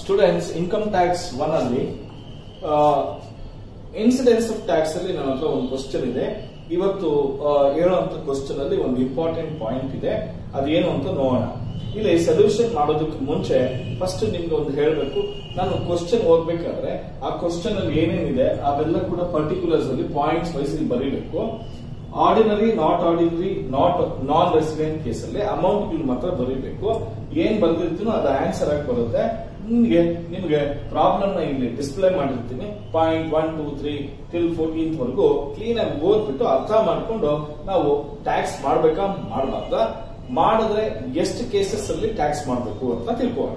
Students income tax one ಅಲ್ಲಿ incidence of tax ಅಲ್ಲಿ ನನ್ನ ಹತ್ರ ಒಂದು ಕ್ವಶನ್ ಇದೆ. ಇವತ್ತು ಹೇಳುವಂತ ಕ್ವಶನ್ ಅಲ್ಲಿ ಒಂದು ಇಂಪಾರ್ಟೆಂಟ್ ಪಾಯಿಂಟ್ ಇದೆ. ಅದೇನು ಅಂತ ನೋಡೋಣ. ಇಲ್ಲಿ ಸೊಲ್ಯೂಷನ್ ಮಾಡೋದಕ್ಕೆ ಮುಂಚೆ ಫಸ್ಟ್ ನಿಮ್ಗೆ ಒಂದು ಹೇಳಬೇಕು. ನಾನು ಕ್ವಶನ್ ಓದ್ಬೇಕಾದ್ರೆ ಆ ಕ್ವಶನ್ ಅಲ್ಲಿ ಏನೇನಿದೆ, ಅವೆಲ್ಲ ಕೂಡ ಪರ್ಟಿಕ್ಯುಲರ್ಸ್ ಅಲ್ಲಿ ಪಾಯಿಂಟ್ಸ್ ವೈಸ್ ಇಲ್ಲಿ ಬರೀಬೇಕು. Ordinary not ordinary not non resident case ಅಲ್ಲಿ ಅಮೌಂಟ್ ಮಾತ್ರ ಬರೀಬೇಕು. ಏನ್ ಬರ್ದಿರ್ತೀನೋ ಅದು ಆನ್ಸರ್ ಆಗಿ ಬರುತ್ತೆ. ನಿಮ್ಗೆ ನಿಮ್ಗೆ ಪ್ರಾಬ್ಲಮ್ನ ಇಲ್ಲಿ ಡಿಸ್ಪ್ಲೇ ಮಾಡಿರ್ತೀನಿ. Point one two three till fourteenth ವರ್ಗು ಕ್ಲೀನ್ ಆಗಿ ಓದ್ಬಿಟ್ಟು ಅರ್ಥ ಮಾಡಿಕೊಂಡು ನಾವು ಟ್ಯಾಕ್ಸ್ ಮಾಡ್ಬೇಕಾ ಮಾಡಬಾರ್ದ? ಮಾಡಿದ್ರೆ ಎಷ್ಟ್ ಕೇಸಸ್ ಅಲ್ಲಿ ಟ್ಯಾಕ್ಸ್ ಮಾಡಬೇಕು ಅಂತ ತಿಳ್ಕೊಳ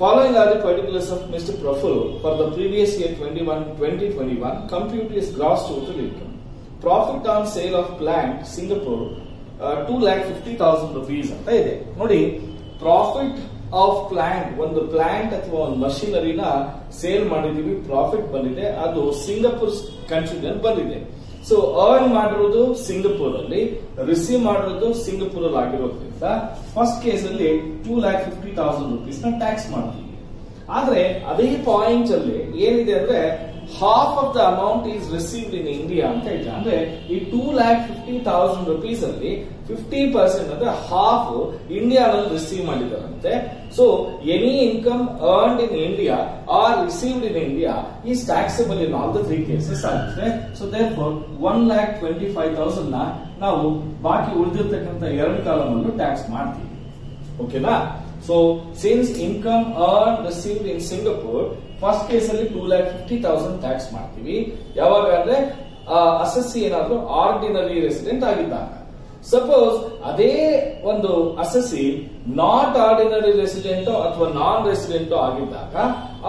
following are the particulars of mister Praful for the previous year twenty one twenty twenty one computer is gross total income profit on sale of plant Singapore two lakh fifty thousand rupees ಅಂತ ಇದೆ. ನೋಡಿ profit of plant ಒಂದು plant ಅಥವಾ ಒಂದು ಮಷಿನರಿನ sale ಮಾಡಿದೀವಿ profit ಬಂದಿದೆ, ಅದು Singapore ಕಂಟ್ರಿನಲ್ಲಿ ಬಂದಿದೆ. ಸೊ ಅರ್ನ್ ಮಾಡಿರೋದು ಸಿಂಗಪುರ್ ಅಲ್ಲಿ ರಿಸೀವ್ ಮಾಡಿರೋದು ಸಿಂಗಪುರ್ ಅಲ್ಲಿ ಆಗಿರೋದ್ರಿಂದ ಫಸ್ಟ್ ಕೇಸ್ ಅಲ್ಲಿ ಟೂ ಲ್ಯಾಕ್ ಫಿಫ್ಟಿ ತೌಸಂಡ್ ರುಪೀಸ್ನ ಟ್ಯಾಕ್ಸ್ ಮಾಡ್ತೀವಿ. ಆದ್ರೆ, ಅದೇ ಪಾಯಿಂಟ್ ಅಲ್ಲಿ ಏನಿದೆ ಅಂದ್ರೆ half of the amount is received in India ಅಂತ ಇದೆ ಅಂದ್ರೆ ಈ two lakh fifty thousand rupees ಅಲ್ಲಿ ಫಿಫ್ಟಿ ಪರ್ಸೆಂಟ್ ಅಂದ್ರೆ ಹಾಫ್ ಇಂಡಿಯಾದಲ್ಲಿ receive ಮಾಡಿದಾರಂತೆ so any income earned in India or received in India is taxable in all the three cases ಆಗುತ್ತೆ. So there four one lakh twenty five ತೌಸಂಡ್ನ ನಾವು ಬಾಕಿ ಉಳಿದಿರ್ತಕ್ಕಂಥ ಎರಡು column ಅನ್ನು tax ಮಾಡ್ತೀವಿ ಓಕೆನಾ so since income earn received in Singapore first case ಅಲ್ಲಿ two lakh fifty thousand tax ಮಾಡ್ತೀವಿ. ಯಾವಾಗ ಅಂದ್ರೆ ಅಸಸ್ಸಿ ಏನಾದ್ರು ಆರ್ಡಿನರಿ ರೆಸಿಡೆಂಟ್ ಆಗಿದ್ದಾಗ. ಸಪೋಸ್ ಅದೇ ಒಂದು ಅಸಸ್ಸಿ ನಾಟ್ ಆರ್ಡಿನರಿ ರೆಸಿಡೆಂಟ್ ಅಥವಾ ನಾನ್ ರೆಸಿಡೆಂಟ್ ಆಗಿದ್ದಾಗ,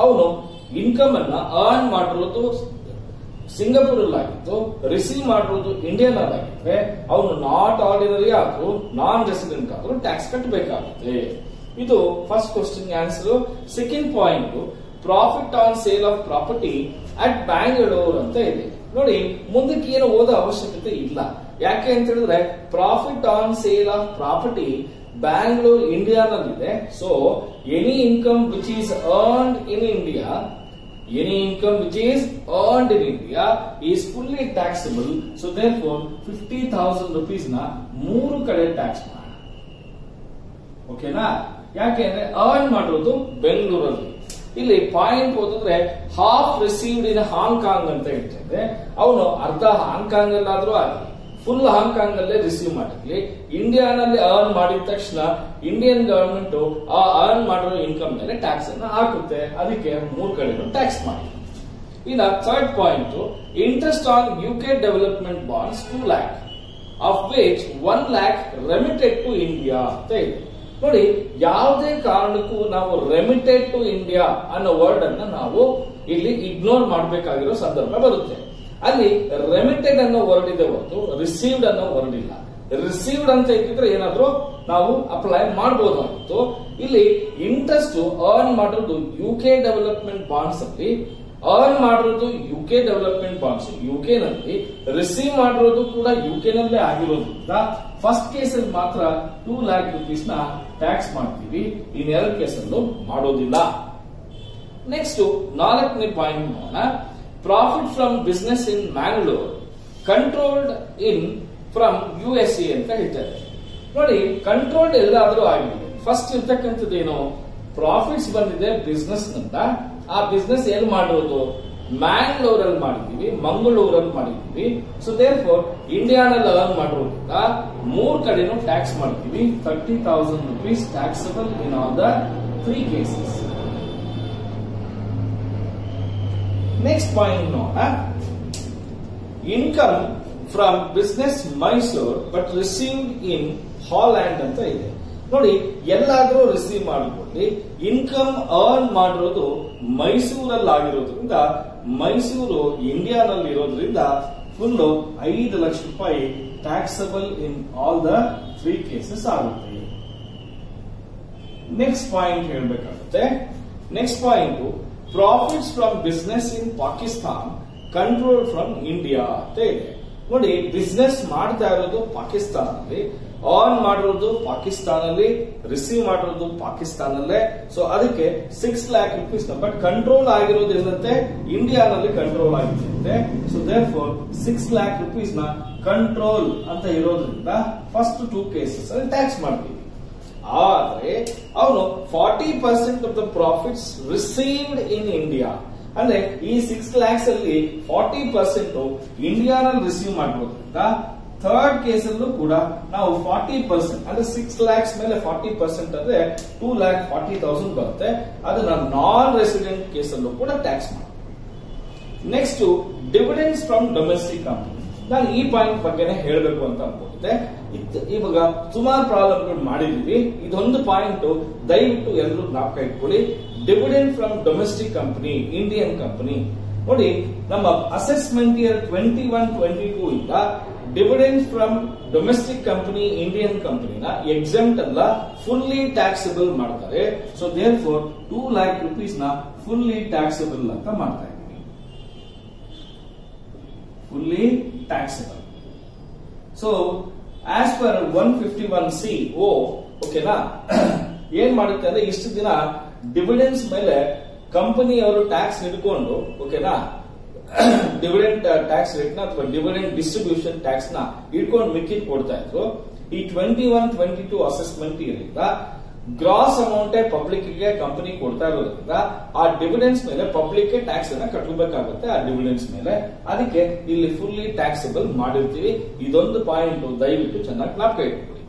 ಅವನು ಇನ್ಕಮ್ ಅನ್ನ ಅರ್ನ್ ಮಾಡಿರೋದು ಸಿಂಗಪುರ್ ಆಗಿತ್ತು ರಿಸೀವ್ ಮಾಡಿರೋದು ಇಂಡಿಯನ್ ಆಗಿದ್ರೆ ಅವನು ನಾಟ್ ಆರ್ಡಿನರಿ ಆದ್ರೂ ನಾನ್ ರೆಸಿಡೆಂಟ್ ಆದ್ರೂ ಟ್ಯಾಕ್ಸ್ ಕಟ್ಟಬೇಕಾಗುತ್ತೆ ಇದು first question answer second point profit on sale of property at Bangalore ಅಂತ ಇದೆ. ನೋಡಿ ಮುಂದಕ್ಕೆ ಏನು ಓದೋ ಅವಶ್ಯಕತೆ ಇಲ್ಲ. ಯಾಕೆ ಅಂತ ಹೇಳಿದ್ರೆ profit on sale of property Bangalore ಇಂಡಿಯಾನಲ್ಲಿದೆ so any income which is earned in India any income which is which in India is fully is so therefore fifty 50,000 ರುಪೀಸ್ನ ಮೂರು ಕಡೆ ಟ್ಯಾಕ್ಸ್ ಮಾಡ. ಓಕೆನಾ ಯಾಕೆಂದ್ರೆ ಅರ್ನ್ ಮಾಡೋದು ಬೆಂಗಳೂರಲ್ಲಿ ಇಲ್ಲಿ ಪಾಯಿಂಟ್ ಓದಿದ್ರೆ ಹಾಫ್ ರಿಸೀವ್ಡ್ ಇನ್ ಹಾಂಗ್ಕಾಂಗ್ ಅಂತ ಹೇಳ್ತಿದ್ರೆ ಅವನು ಅರ್ಧ ಹಾಂಗ್ಕಾಂಗ್ ಅಲ್ಲಾದ್ರೂ ಆಗಲಿ ಫುಲ್ ಹಾಂಗ್ಕಾಂಗ್ ಅಲ್ಲೇ ರಿಸೀವ್ ಮಾಡಿರ್ಲಿ ಇಂಡಿಯಾನಲ್ಲಿ ಅರ್ನ್ ಮಾಡಿದ ತಕ್ಷಣ ಇಂಡಿಯನ್ ಗವರ್ಮೆಂಟ್ ಆ ಅರ್ನ್ ಮಾಡಿರೋ ಇನ್ಕಮ್ ಮೇಲೆ ಟ್ಯಾಕ್ಸ್ ಅನ್ನ ಹಾಕುತ್ತೆ. ಅದಕ್ಕೆ ಮೂರ್ ಕಡೆಗೂ ಟ್ಯಾಕ್ಸ್ ಮಾಡಿ. ಇನ್ನ third point interest on U K development bonds two lakh of which one lakh remitted to India ಅಂತ ಇದೆ. ನೋಡಿ, ಯಾವುದೇ ಕಾರಣಕ್ಕೂ ನಾವು ರೆಮಿಟೆಡ್ ಟು ಇಂಡಿಯಾ ಅನ್ನೋ ವರ್ಡ್ ಅನ್ನ ನಾವು ಇಲ್ಲಿ ಇಗ್ನೋರ್ ಮಾಡಬೇಕಾಗಿರೋ ಸಂದರ್ಭ ಬರುತ್ತೆ. ಅಲ್ಲಿ ರೆಮಿಟೆಡ್ ಅನ್ನೋ ವರ್ಡ್ ಇದೆ ಹೊರತು ರಿಸೀವ್ಡ್ ಅನ್ನೋ ವರ್ಡ್ ಇಲ್ಲ. ರಿಸೀವ್ಡ್ ಅಂತ ಇದ್ದಿದ್ರೆ ಏನಾದ್ರೂ ನಾವು ಅಪ್ಲೈ ಮಾಡಬಹುದಾಗಿತ್ತು ಇಲ್ಲಿ ಇಂಟ್ರೆಸ್ಟ್ ಅರ್ನ್ ಮಾಡಿರೋದು ಯು ಕೆ ಡೆವಲಪ್ಮೆಂಟ್ ಬಾಂಡ್ಸ್ ಅಲ್ಲಿ ಅರ್ನ್ ಮಾಡಿರೋದು U K development bonds U K ನಲ್ಲಿ ರಿಸೀವ್ ಮಾಡಿರೋದು ಕೂಡ ಯು ಕೆ ನಲ್ಲೇ ಆಗಿರೋದ್ರಿಂದ ಫಸ್ಟ್ ಕೇಸ್ ಅಲ್ಲಿ ಮಾತ್ರ ಟೂ ಲ್ಯಾಕ್ ರುಪೀಸ್ನ ಟ್ಯಾಕ್ಸ್ ಮಾಡ್ತೀವಿ. ಇನ್ನೆರಡು ಕೇಸಲ್ಲೂ ಮಾಡೋದಿಲ್ಲ. ನೆಕ್ಸ್ಟ್ ನಾಲ್ಕನೇ ಪಾಯಿಂಟ್ ನೋಡೋಣ. Profit from business in Mangalore controlled in from U S A ಅಂತ ಹೇಳ್ತಾರೆ. ನೋಡಿ ಕಂಟ್ರೋಲ್ಡ್ ಎಲ್ಲಾದ್ರೂ ಆಗಿದೆ. ಫಸ್ಟ್ ಇರ್ತಕ್ಕಂಥದ್ದು ಏನು? ಪ್ರಾಫಿಟ್ಸ್ ಬಂದಿದೆ ಬಿಸ್ನೆಸ್ನಿಂದ. ಆ ಬಿಸ್ನೆಸ್ ಎಲ್ಲಿ ಮಾಡಿರೋದು? ಮ್ಯಾಂಗ್ಳೂರ್ ಅಲ್ಲಿ ಮಾಡಿದೀವಿ ಮಂಗಳೂರಲ್ಲಿ ಮಾಡಿದೀವಿ ಸೊ ದೇರ್ ಫೋರ್ ಇಂಡಿಯಾನಲ್ಲಿ ಅರ್ನ್ ಮಾಡಿರೋದ್ರಿಂದ ಮೂರ್ ಕಡೆನೂ ಟ್ಯಾಕ್ಸ್ ಮಾಡ್ತೀವಿ. Thirty thousand rupees taxable in all the three cases next point ನೋಡ income from business Mysore but receive in Holland ಅಂತ ಇದೆ. ನೋಡಿ, ಎಲ್ಲಾದ್ರೂ ರಿಸೀವ್ ಮಾಡಿಕೊಳ್ಳಿ. ಇನ್ಕಮ್ ಅರ್ನ್ ಮಾಡಿರೋದು ಮೈಸೂರಲ್ಲಿ ಆಗಿರೋದ್ರಿಂದ ಮೈಸೂರು ಇಂಡಿಯಾನಲ್ಲಿ ಇರೋದ್ರಿಂದ ಫುಲ್ ಐದು ಲಕ್ಷ ರೂಪಾಯಿ taxable in all the three cases ಆಗುತ್ತೆ. Next point ಹೇಳ್ಬೇಕಾಗುತ್ತೆ. Next point profits from business in Pakistan control from India ಅಂತ ಇದೆ. ನೋಡಿ ಬಿಸ್ನೆಸ್ ಮಾಡ್ತಾ ಇರೋದು ಪಾಕಿಸ್ತಾನಲ್ಲಿ ಆನ್ ಮಾಡಿರೋದು ಪಾಕಿಸ್ತಾನಲ್ಲಿ ರಿಸೀವ್ ಮಾಡಿರೋದು ಪಾಕಿಸ್ತಾನಲ್ಲೇ. ಸೊ ಅದಕ್ಕೆ six lakh rupees but control ಆಗಿರೋದು ಏನಂತೆ? ಇಂಡಿಯಾನಲ್ಲಿ ಕಂಟ್ರೋಲ್ ಆಗಿರುತ್ತೆ so there four six lakh ರುಪೀಸ್ನ ಕಂಟ್ರೋಲ್ ಅಂತ ಇರೋದ್ರಿಂದ ಫಸ್ಟ್ ಟೂ ಕೇಸಸ್ ಅಲ್ಲಿ ಟ್ಯಾಕ್ಸ್ ಮಾಡ್ತೀವಿ. ಆದ್ರೆ ಅವನು forty percent of the profits received in India ಅಂದ್ರೆ ಈ ಸಿಕ್ಸ್ ಲ್ಯಾಕ್ಸ್ ಅಲ್ಲಿ ಫಾರ್ಟಿ ಪರ್ಸೆಂಟ್ ಇಂಡಿಯಾನಲ್ಲಿ ರಿಸೀವ್ ಮಾಡಿರೋದ್ರಿಂದ ಥರ್ಡ್ ಕೇಸ್ ಅಲ್ಲೂ ಕೂಡ ನಾವು ಫಾರ್ಟಿ ಪರ್ಸೆಂಟ್ ಅಂದ್ರೆ ಸಿಕ್ಸ್ ಲ್ಯಾಕ್ಸ್ ಮೇಲೆ ಫಾರ್ಟಿ ಪರ್ಸೆಂಟ್ ಅಂದ್ರೆ ಟೂ ಲ್ಯಾಕ್ ಫಾರ್ಟಿ ತೌಸಂಡ್ ಬರುತ್ತೆ. ಅದನ್ನ ನಾನ್ ರೆಸಿಡೆಂಟ್ ಕೇಸ್ ಅಲ್ಲೂ ಕೂಡ ಟ್ಯಾಕ್ಸ್ ಮಾಡ್ತೀವಿ. Next dividends from domestic company ನಾನು ಈ ಪಾಯಿಂಟ್ ಬಗ್ಗೆನೇ ಹೇಳಬೇಕು ಅಂತ ಅನ್ಕೊಂಡಿದ್ದೆ ಇವಾಗ ಸುಮಾರು ಪ್ರಾಬ್ಲಮ್ಗಳು ಮಾಡಿದೀವಿ ಇದೊಂದು ಪಾಯಿಂಟ್ ದಯವಿಟ್ಟು ಎಲ್ಲರೂ ಜ್ಞಾಪಕ ಇಟ್ಕೊಳ್ಳಿ. Dividend from domestic company Indian company ನೋಡಿ, ನಮ್ಮ assessment year twenty one twenty two ಇಂದ dividend from domestic company Indian ಕಂಪನಿನ ಎಕ್ಸೆಂಟ್ ಅಲ್ಲ ಫುಲ್ಲಿ ಟ್ಯಾಕ್ಸಬಲ್ ಮಾಡ್ತಾರೆ. So there four two lakh ರುಪೀಸ್ನ ಫುಲ್ಲಿ ಟ್ಯಾಕ್ಸಬಲ್ ಅಂತ ಮಾಡ್ತಾ ಇದ್ದೀನಿ. Fully taxable so as per one fifty one C O ಓಕೆನಾ ಏನ್ ಮಾಡುತ್ತೆ ಅಂದ್ರೆ ಇಷ್ಟು ದಿನ ಡಿವಿಡೆನ್ಸ್ ಮೇಲೆ ಕಂಪನಿ ಅವರು ಟ್ಯಾಕ್ಸ್ ಹಿಡ್ಕೊಂಡು ಓಕೆನಾ ಡಿವಿಡೆಂಟ್ ಟ್ಯಾಕ್ಸ್ ರೇಟ್ನ ಅಥವಾ ಡಿವಿಡೆಂಟ್ ಡಿಸ್ಟ್ರಿಬ್ಯೂಷನ್ ಟ್ಯಾಕ್ಸ್ನ ಇಟ್ಕೊಂಡು ಮಿಕ್ಕಿದ್ ಕೊಡ್ತಾ ಇದ್ರು. ಈ twenty one twenty two assessment ಇರಲಿಲ್ಲ ಗ್ರಾಸ್ ಅಮೌಂಟ್ ಪಬ್ಲಿಕ್ಗೆ ಕಂಪನಿ ಕೊಡ್ತಾ ಇರೋದ್ರಿಂದ ಆ ಡಿವಿಡೆನ್ಸ್ ಮೇಲೆ ಪಬ್ಲಿಕ್ ಟ್ಯಾಕ್ಸ್ ಅನ್ನ ಕಟ್ಟಬೇಕಾಗುತ್ತೆ ಆ ಡಿವಿಡೆನ್ಸ್ ಮೇಲೆ ಅದಕ್ಕೆ ಇಲ್ಲಿ ಫುಲ್ಲಿ ಟ್ಯಾಕ್ಸಬಲ್ ಮಾಡಿರ್ತೀವಿ. ಇದೊಂದು ಪಾಯಿಂಟ್ ದಯವಿಟ್ಟು ಚೆನ್ನಾಗಿ ಇಟ್ಕೊಳ್ಳಿ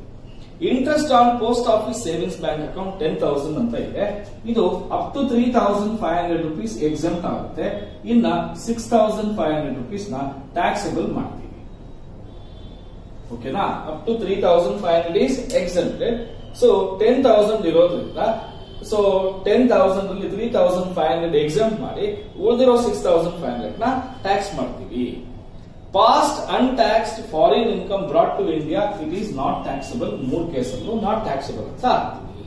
interest on post office savings bank account ten thousand ಅಂತ ಇದೆ. ಇದು up to three thousand five hundred rupees exempt ಆಗುತ್ತೆ. ಇನ್ನ ಸಿಕ್ಸ್ ತೌಸಂಡ್ ಫೈವ್ ಹಂಡ್ರೆಡ್ ರುಪೀಸ್ನ ಟ್ಯಾಕ್ಸಬಲ್ ಮಾಡ್ತೀವಿ. ಓಕೆನಾ? Up to three thousand five hundred is exempt so ten thousand ಇರೋದ್ರಿಂದ so ten thousand ಅಲ್ಲಿ three thousand five hundred exempt ಮಾಡಿ, ಉಳಿದಿರೋ six thousand five ಹಂಡ್ರೆಡ್ನ ಟ್ಯಾಕ್ಸ್ ಮಾಡ್ತೀವಿ. Past untaxed foreign income brought to India it is not taxable ಮೂರ್ ಕೇಸಲ್ಲೂ not taxable ಅಂತ ಆಗ್ತೀವಿ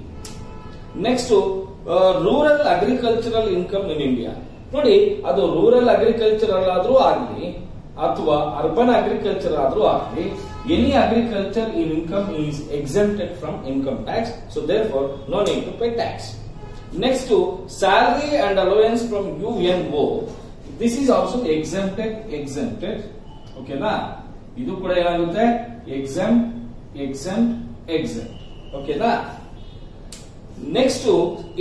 next rural agricultural income in India ನೋಡಿ, ಅದು ರೂರಲ್ ಅಗ್ರಿಕಲ್ಚರಲ್ ಆದ್ರೂ ಆಗಲಿ, ಅಥವಾ ಅರ್ಬನ್ ಅಗ್ರಿಕಲ್ಚರ್ ಆದ್ರೂ ಆಗಲಿ any agriculture in income is exempted from income tax so therefore no need to pay tax next salary and allowance from U N O this is also exempted exempted ಓಕೆನಾ? ಇದು ಕೂಡ ಏನಾಗುತ್ತೆ? Exam exam exam ಓಕೆನಾ? Next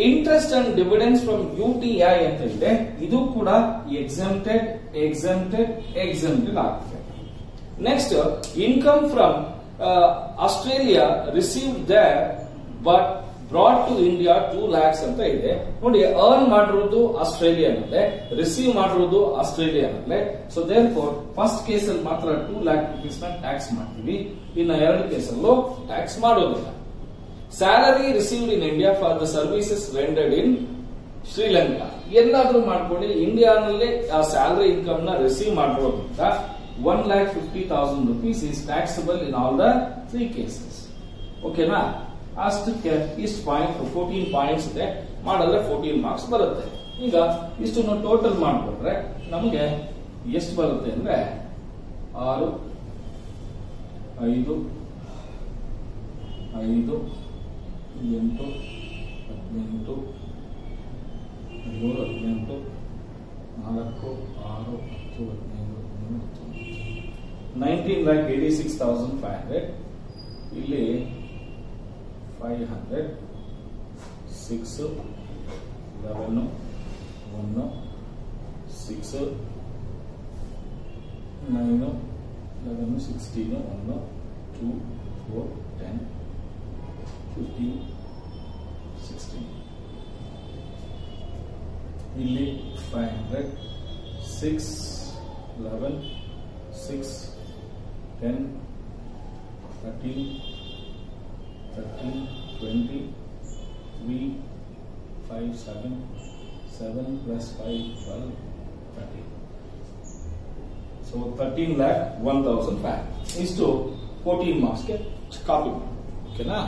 interest and dividends from U T I ಅಂತ ಇದೆ. ಇದು ಕೂಡ exempted exempted exempted ಆಗುತ್ತೆ. Next income from Australia receive the but brought to India two lakhs ಅಂತ ಇದೆ. ನೋಡಿ ಅರ್ನ್ ಮಾಡಿರೋದು ಆಸ್ಟ್ರೇಲಿಯಾನಲ್ಲೇ ರಿಸೀವ್ ಮಾಡಿರೋದು ಆಸ್ಟ್ರೇಲಿಯಾನಲ್ಲೇ so there four first case ಅಲ್ಲಿ ಮಾತ್ರ ಟೂ ಲ್ಯಾಕ್ ರುಪೀಸ್ನ ಟ್ಯಾಕ್ಸ್ ಮಾಡ್ತೀವಿ. ಇನ್ನು ಎರಡು ಕೇಸಲ್ಲೂ ಟ್ಯಾಕ್ಸ್ ಮಾಡೋದಿಲ್ಲ. Salary received in India for the services rendered in Sri Lanka ಎಲ್ಲಾದ್ರೂ ಮಾಡ್ಕೊಳ್ಳಿ ಇಂಡಿಯಾನಲ್ಲೇ ಆ ಸ್ಯಾಲರಿ ಇನ್ಕಮ್ನ ರಿಸೀವ್ ಮಾಡಿರೋದ್ರಿಂದ one lakh fifty thousand rupees is taxable in all the three cases ಓಕೆನಾ ಅಷ್ಟಕ್ಕೆ ಇಷ್ಟು ಪಾಯಿಂಟ್ ಫೋರ್ಟೀನ್ ಪಾಯಿಂಟ್ಸ್ ಇದೆ ಮಾಡಿದ್ರೆ ಫೋರ್ಟೀನ್ ಮಾರ್ಕ್ಸ್ ಬರುತ್ತೆ ಈಗ ಇಷ್ಟನ್ನು ಟೋಟಲ್ ಮಾಡಿಕೊಂಡ್ರೆ ನಮಗೆ ಎಷ್ಟು ಬರುತ್ತೆ ಅಂದ್ರೆ ಆರು ಐದು ಐದು ಎಂಟು ಹದಿನೆಂಟು ಹದಿಮೂರು ಹದಿನೆಂಟು ನಾಲ್ಕು ಆರು ಹತ್ತು ಹದಿನೈದು ಹದಿನೇಳು nineteen lakh eighty six thousand five hundred ಇಲ್ಲಿ five hundred six eleven one six nine eleven sixteen one two four ten fifteen sixteen ಇಲ್ಲಿ five hundred six eleven six ten thirteen thirteen twenty three five seven seven plus five twelve thirteen so thirteen lakh one thousand five ಇಷ್ಟು fourteen ಮಾರ್ಕ್ಸ್ಗೆ copy ಮಾಡಿ ಓಕೆನಾ